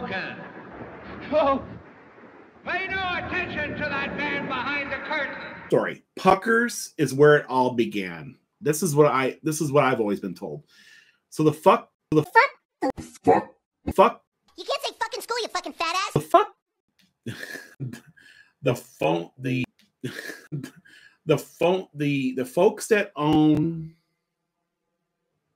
attention. Oh, pay no attention to that man behind the curtain. Story. Puckers is where it all began. This is what I this is what I've always been told. So the fuck the fuck fuck fuck You can't say fucking school, you fucking fat ass. the fuck the phone the the phone the the folks that own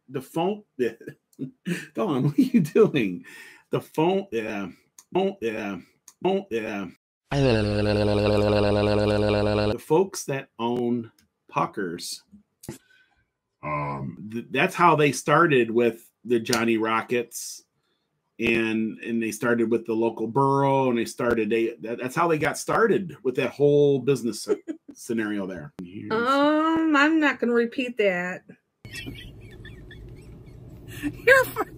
the phone Dawn, what are you doing? The phone yeah phone yeah phone yeah the folks that own puckers um th- that's how they started with the johnny rockets and and they started with the local borough and they started they that, that's how they got started with that whole business scenario there Here's- Um, I'm not gonna repeat that. You're fucking.